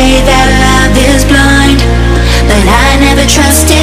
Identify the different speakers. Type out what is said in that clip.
Speaker 1: Say that love is blind, but I never trusted